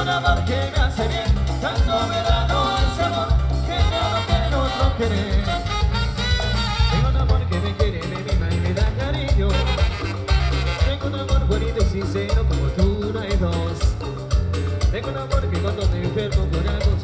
con amor que me hace bien, tanto me da no ese amor que ya no quiero otro. Tengo un amor que me quiere, me mima y me da cariño. Tengo un amor bonito y sincero como tú no hay dos. Tengo un amor que cuando me enfermo con algo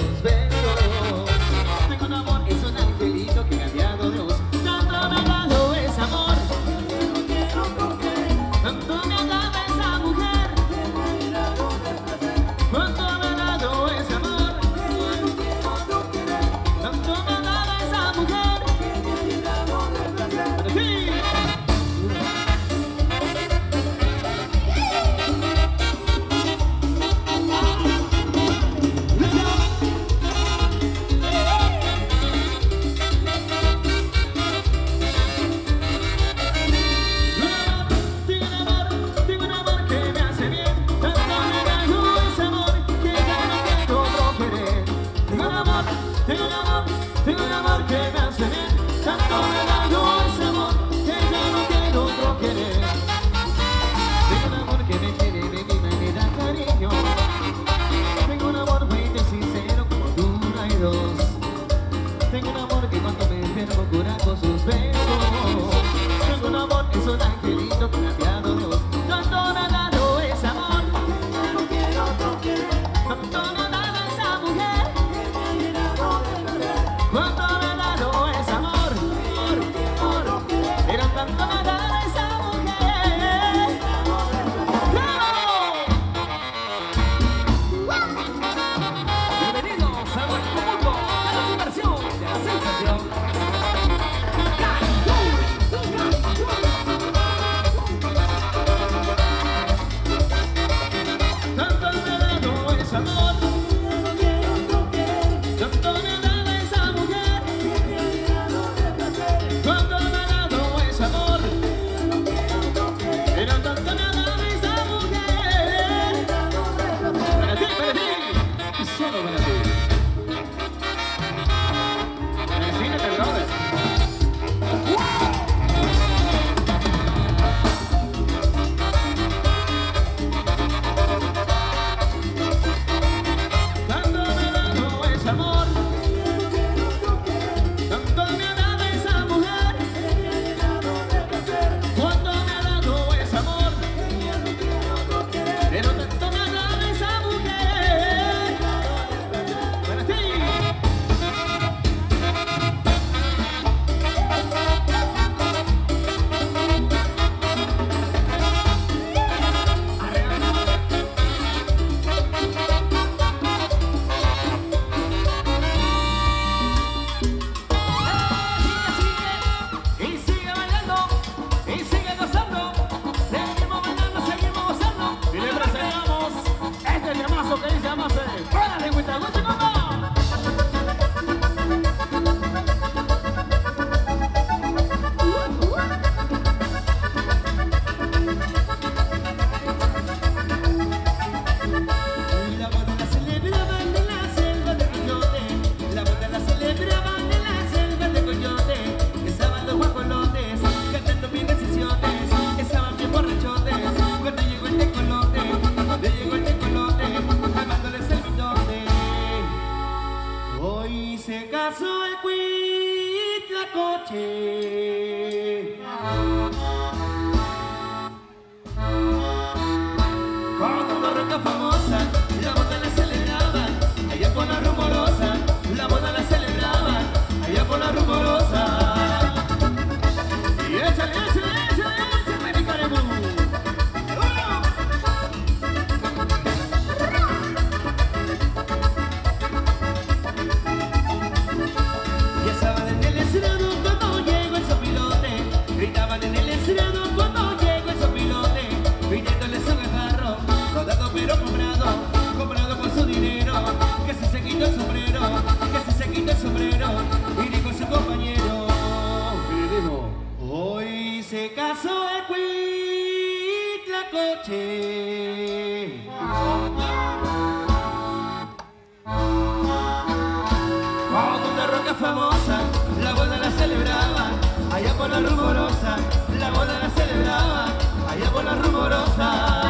famosa, la boda la celebraba, allá por la rumorosa, la boda la celebraba, allá por la rumorosa.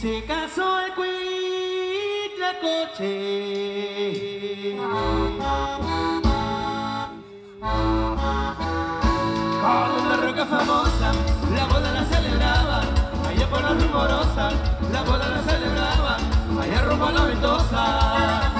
se casó el cuitlacoche. Con una roca famosa, la boda la celebraba, allá por la rumorosa, la boda la celebraba, allá rumbo a la ventosa.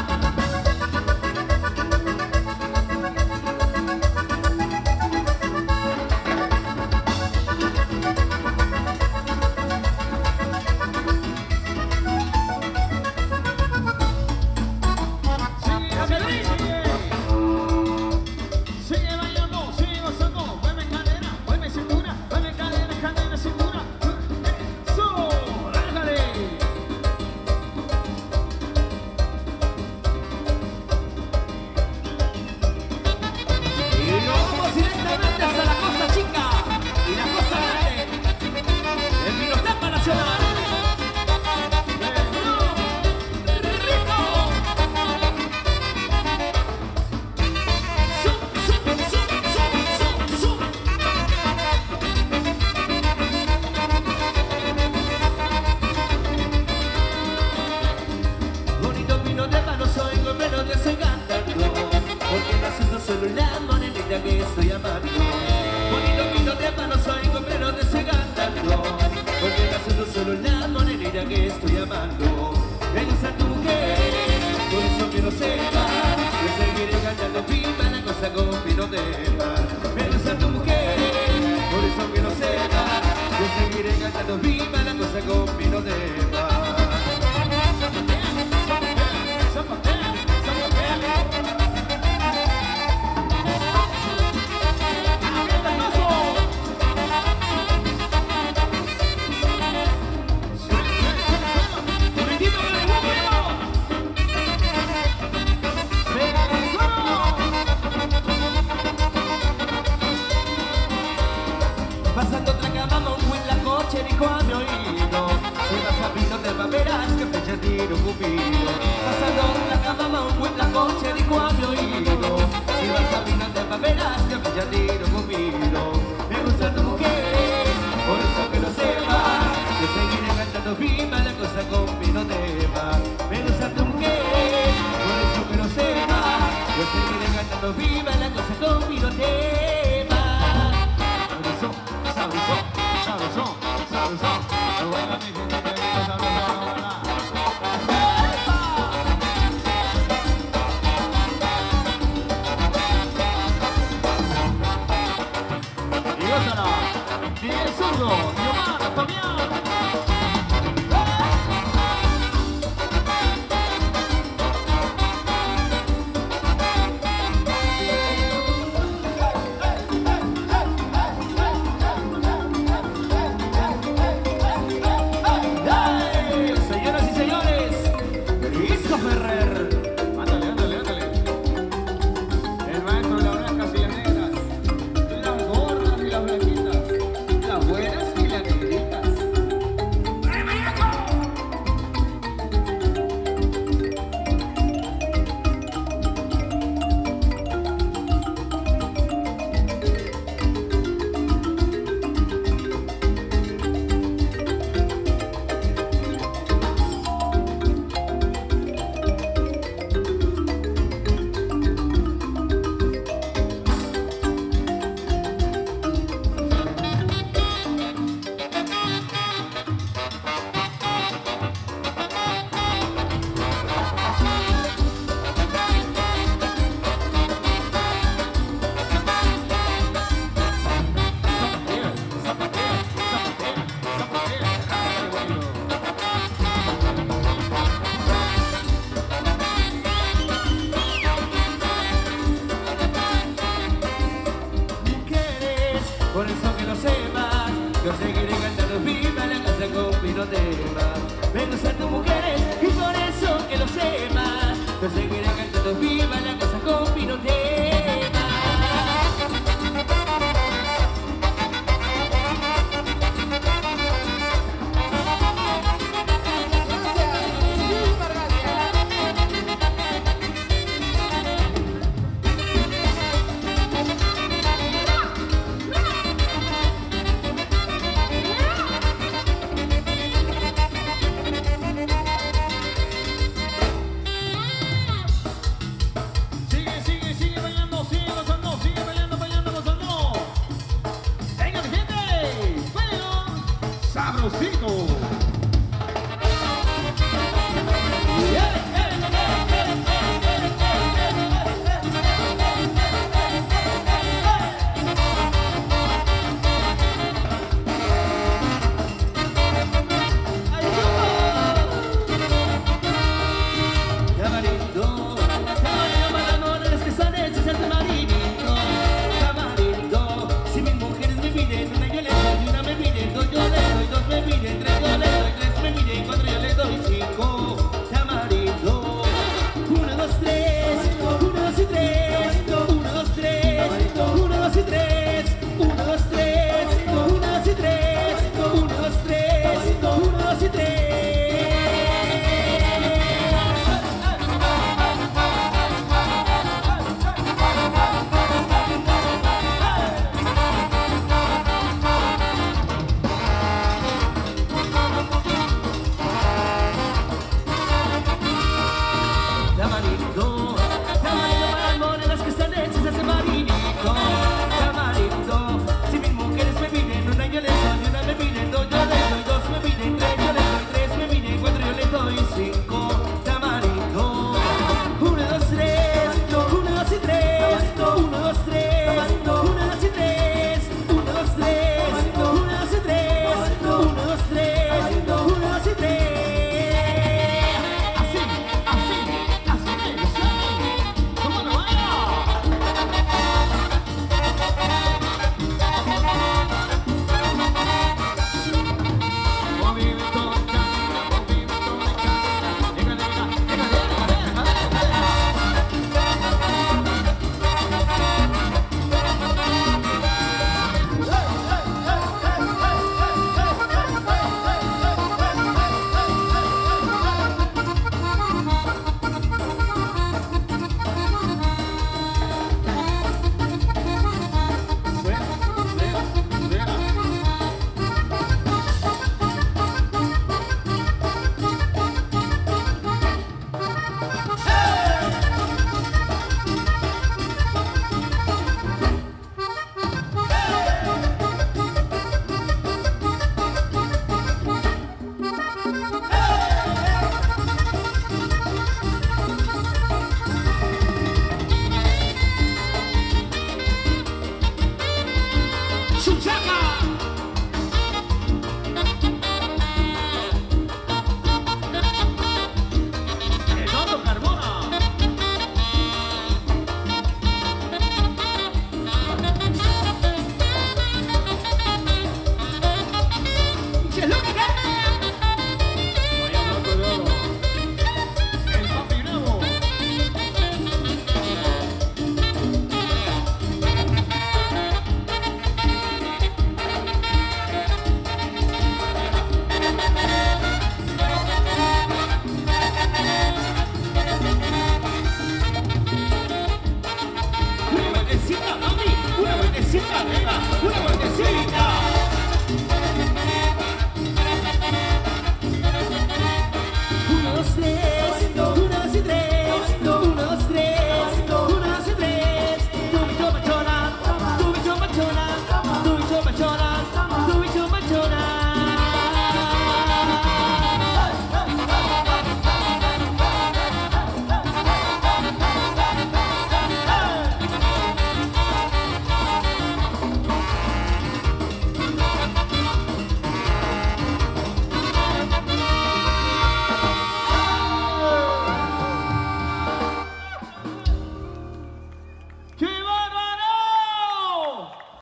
tiro cupido Pasaron la camama, un cuenta coche de cuatro hilos Si vas a brindar de papelas, te pilla tiro cupido Me gusta tu mujer, por eso que lo sepas Te seguiré cantando firma, la cosa con vino te va Me gusta tu mujer, por eso que lo sepas Te seguiré cantando firma, la cosa con vino te va Sabrosón, sabrosón, sabrosón, sabrosón,